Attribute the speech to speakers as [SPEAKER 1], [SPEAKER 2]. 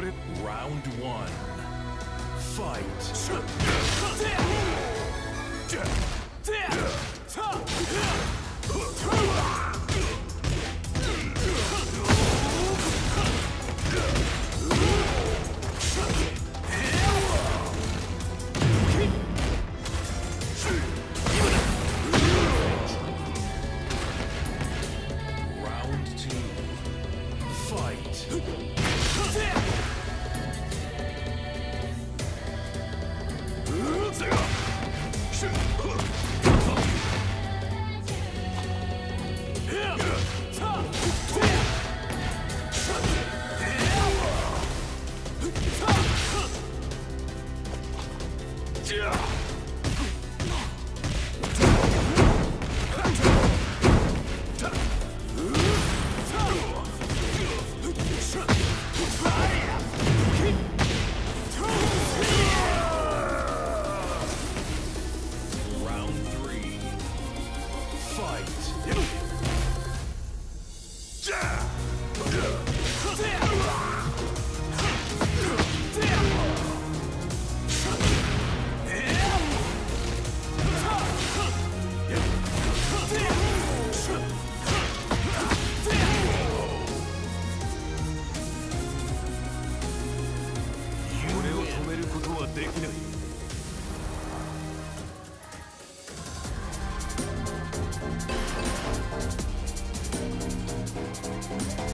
[SPEAKER 1] About it? Round one. Fight. Round two. Fight. Yeah! 対1